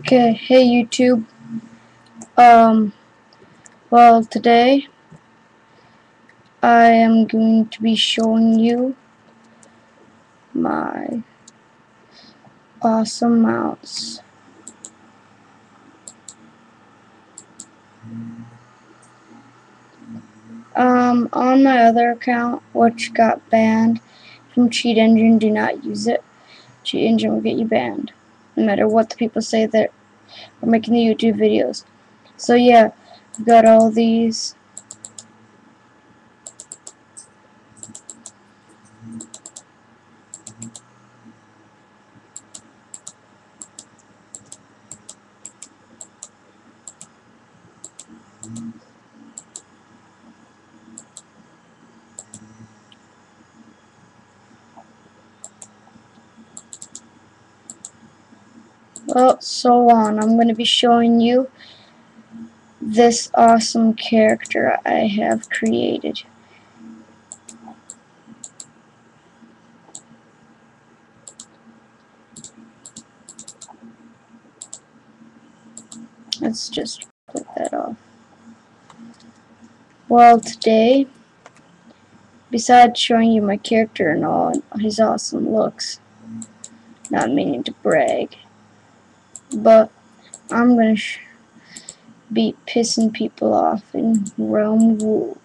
Okay, hey YouTube. Um, well today I am going to be showing you my awesome mouse. Um, on my other account, which got banned from Cheat Engine, do not use it. Cheat Engine will get you banned, no matter what the people say that are making the YouTube videos. So yeah, we've got all these. Well, so on. I'm going to be showing you this awesome character I have created. Let's just put that off. Well, today, besides showing you my character and all his awesome looks, not meaning to brag, but I'm gonna be pissing people off in Realm Rule.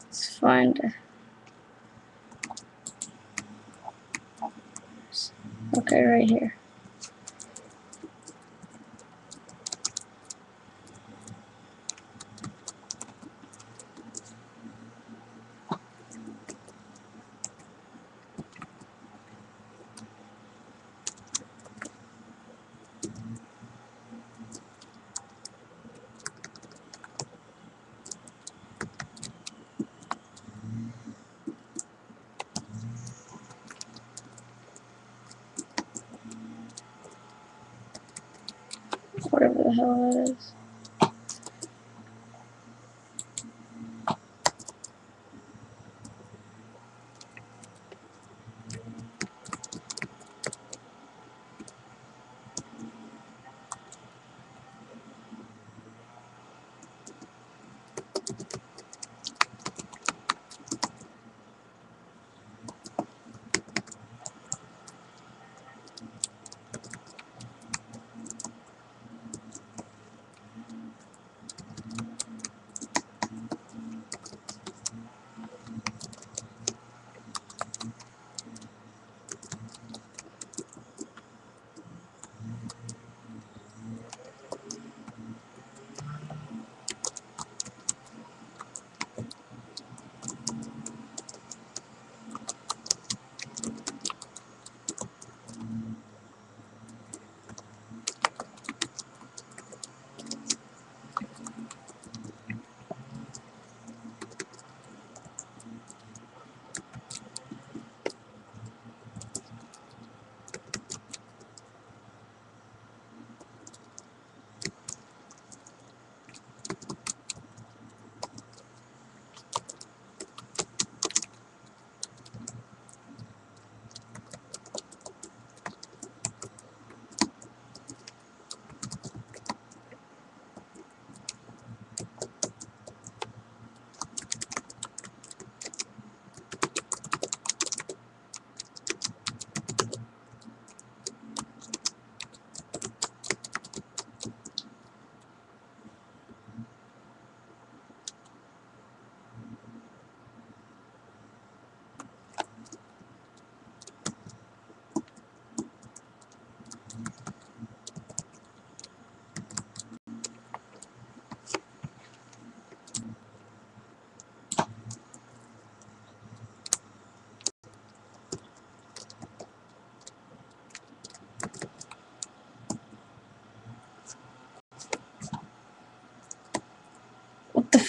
Let's find a Okay, right here. The hell that is.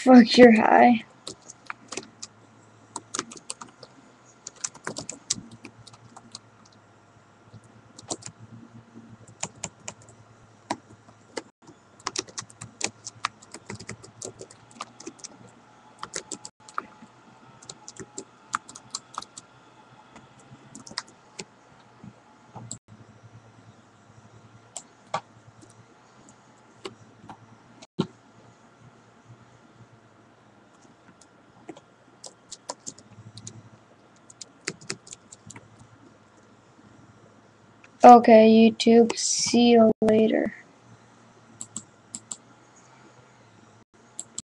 Fuck, you're high? Okay, YouTube. See you later.